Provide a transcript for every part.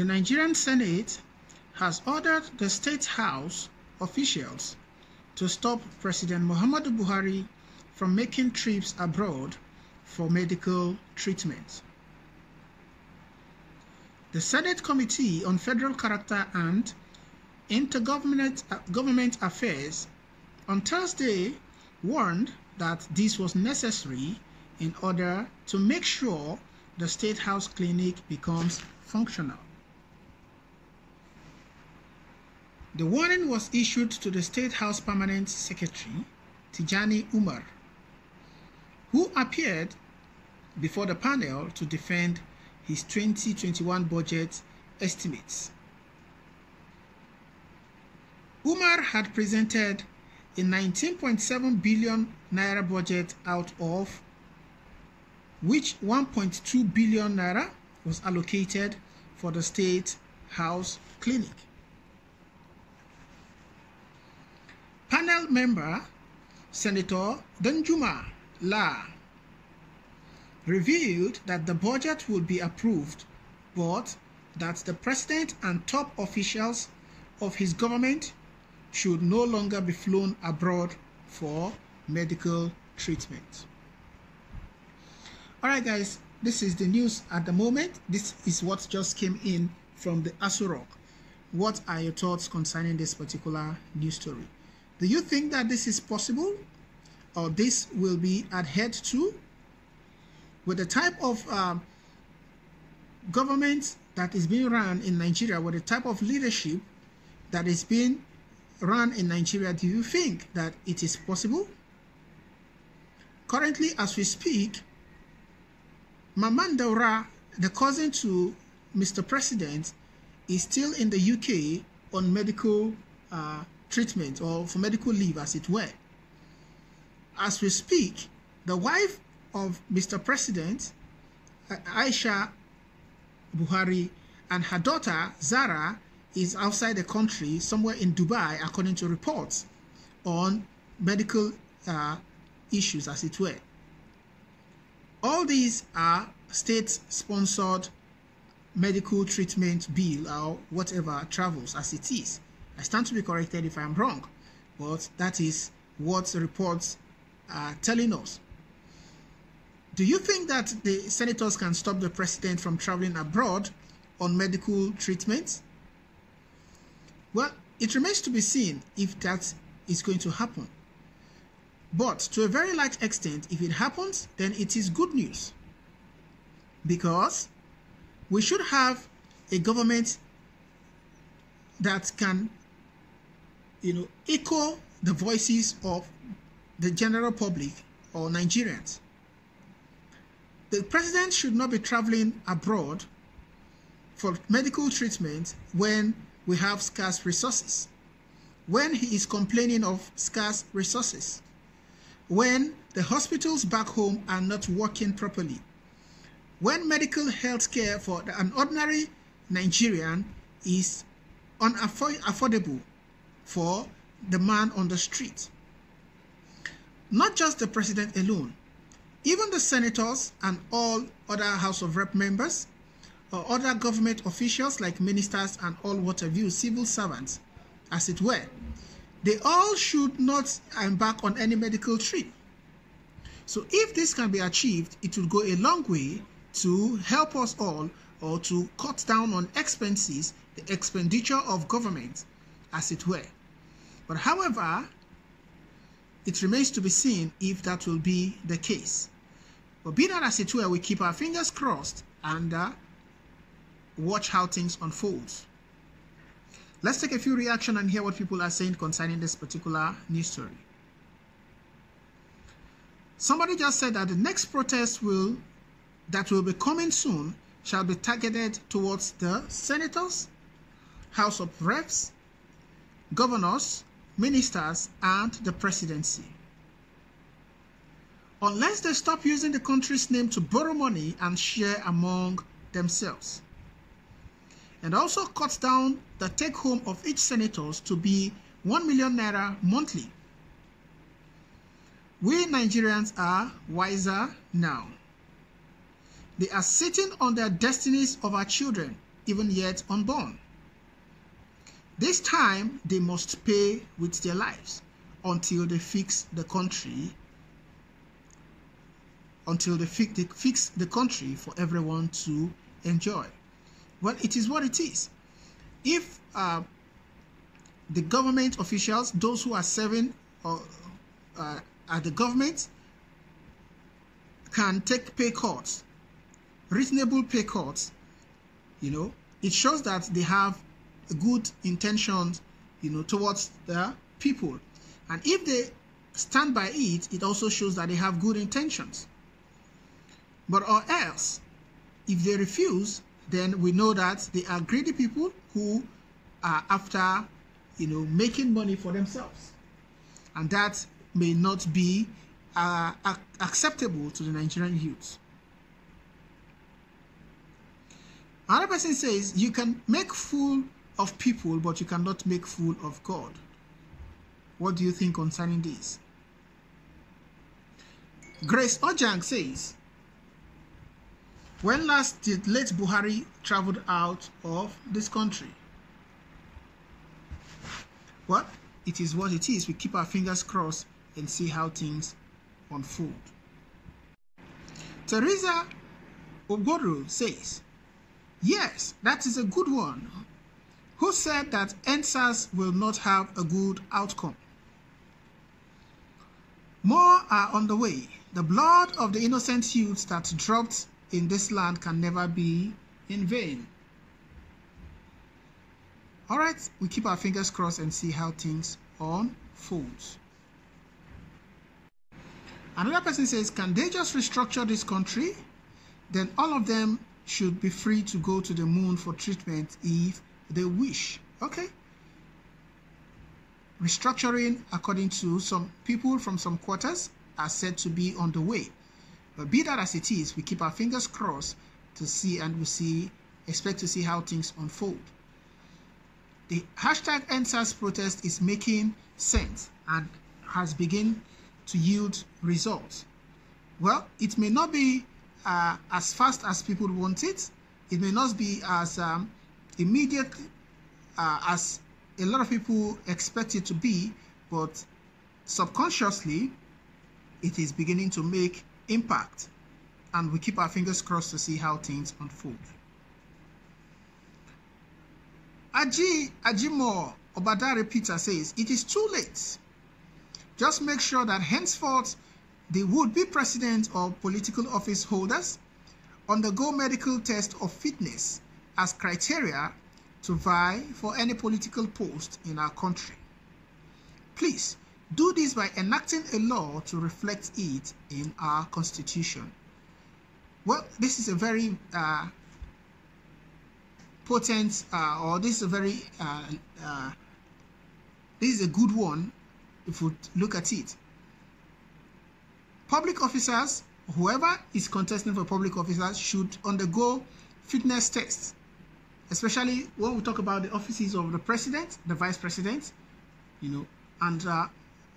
The Nigerian Senate has ordered the State House officials to stop President Muhammadu Buhari from making trips abroad for medical treatment. The Senate Committee on Federal Character and Intergovernment uh, Government Affairs on Thursday warned that this was necessary in order to make sure the State House Clinic becomes functional. The warning was issued to the State House Permanent Secretary, Tijani Umar, who appeared before the panel to defend his 2021 budget estimates. Umar had presented a 19.7 billion naira budget out of which 1.2 billion naira was allocated for the state house clinic. Panel member Senator Danjuma La'ah revealed that the budget would be approved, but that the president and top officials of his government should no longer be flown abroad for medical treatment. All right, guys, this is the news at the moment. This is what just came in from the Aso Rock. What are your thoughts concerning this particular news story? Do you think that this is possible or this will be adhered to? With the type of uh, government that is being run in Nigeria, with the type of leadership that is being run in Nigeria, do you think that it is possible? Currently, as we speak, Mamman Daura, the cousin to Mr. President, is still in the UK on medical uh, treatment or for medical leave, as it were. As we speak, the wife of Mr. President, Aisha Buhari, and her daughter, Zara, is outside the country, somewhere in Dubai, according to reports on medical uh, issues, as it were. All these are state-sponsored medical treatment bill or whatever travels as it is. I stand to be corrected if I'm wrong, but that is what the reports are telling us. Do you think that the senators can stop the president from traveling abroad on medical treatment? Well, it remains to be seen if that is going to happen. But to a very large extent, if it happens, then it is good news. Because we should have a government that can you know, echo the voices of the general public or Nigerians. The president should not be traveling abroad for medical treatment when we have scarce resources. When he is complaining of scarce resources. When the hospitals back home are not working properly. When medical health care for an ordinary Nigerian is unaffordable for the man on the street. Not just the president alone, even the senators and all other House of Rep members or other government officials like ministers and all you, civil servants, as it were, they all should not embark on any medical trip. So if this can be achieved, it will go a long way to help us all or to cut down on expenses, the expenditure of government, as it were. But however, it remains to be seen if that will be the case. But be that as it were, we keep our fingers crossed and uh, watch how things unfold. Let's take a few reaction and hear what people are saying concerning this particular news story. Somebody just said that the next protest will that will be coming soon shall be targeted towards the senators, House of Reps, governors, ministers, and the presidency. Unless they stop using the country's name to borrow money and share among themselves. And also cuts down the take home of each senator to be 1 million naira monthly. We Nigerians are wiser now. They are sitting on their destinies of our children even yet unborn. This time they must pay with their lives until they fix the country until they fix, they fix the country for everyone to enjoy. Well, it is what it is. If uh, the government officials, those who are serving or uh, at the government, can take pay cuts, reasonable pay cuts, you know, it shows that they have good intentions, you know, towards the people. And if they stand by it, it also shows that they have good intentions. But or else, if they refuse, then we know that they are greedy people who are after, you know, making money for themselves. And that may not be uh, acceptable to the Nigerian youth. Another person says, you can make fool of people, but you cannot make fool of God. What do you think concerning this? Grace Ojang says, when last did late Buhari traveled out of this country? Well, it is what it is. We keep our fingers crossed and see how things unfold. Teresa Ogoro says, Yes, that is a good one. Who said that EndSARS will not have a good outcome? More are on the way. The blood of the innocent youths that dropped in this land can never be in vain. All right, we keep our fingers crossed and see how things unfold. Another person says, can they just restructure this country? Then all of them should be free to go to the moon for treatment if they wish. Okay. Restructuring, according to some people from some quarters, are said to be on the way. But be that as it is, we keep our fingers crossed to see and we see, expect to see how things unfold. The hashtag EndSARS protest is making sense and has begun to yield results. Well, it may not be uh, as fast as people want it. It may not be as um, immediate uh, as a lot of people expect it to be, but subconsciously, it is beginning to make impact. And we keep our fingers crossed to see how things unfold. Aji Ajimo Obadare Peter says, It is too late. Just make sure that henceforth the would-be president or political office holders undergo medical test of fitness as criteria to vie for any political post in our country. Please do this by enacting a law to reflect it in our constitution. Well, this is a very uh, potent, uh, or this is a very, uh, uh this is a good one if we look at it. Public officers, whoever is contesting for public officers, should undergo fitness tests, especially when we talk about the offices of the president, the vice president, you know, and uh,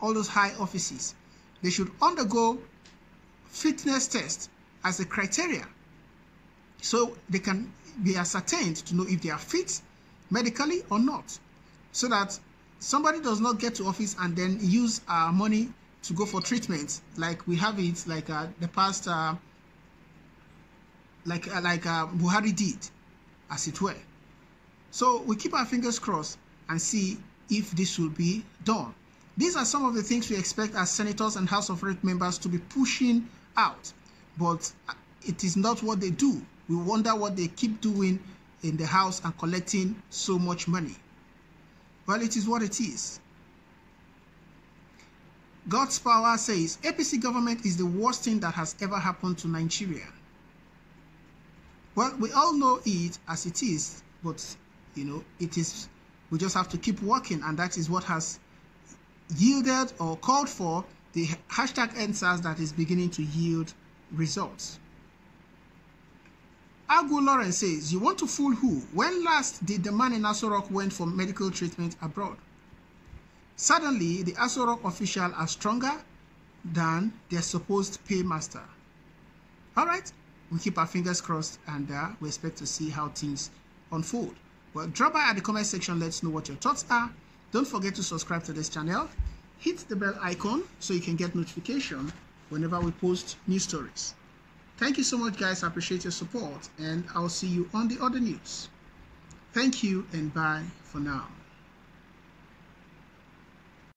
all those high offices, they should undergo fitness test as a criteria so they can be ascertained to know if they are fit medically or not. So that somebody does not get to office and then use our money to go for treatment like we have it like uh, the past uh, like uh, like uh, Buhari did as it were so we keep our fingers crossed and see if this will be done these are some of the things we expect as senators and House of Rep members to be pushing out, but uh, it is not what they do. We wonder what they keep doing in the House and collecting so much money. Well, it is what it is. God's power says APC government is the worst thing that has ever happened to Nigeria. Well, we all know it as it is, but you know, it is we just have to keep working, and that is what has yielded or called for the hashtag EndSARS that is beginning to yield results. Agu Lawrence says, you want to fool who? When last did the man in Aso Rock went for medical treatment abroad? Suddenly, the Aso Rock official are stronger than their supposed paymaster. All right, we keep our fingers crossed and uh, we expect to see how things unfold. Well, drop by at the comment section. Let's know what your thoughts are. Don't forget to subscribe to this channel. Hit the bell icon so you can get notification whenever we post new stories. Thank you so much, guys. I appreciate your support, and I'll see you on the other news. Thank you, and bye for now.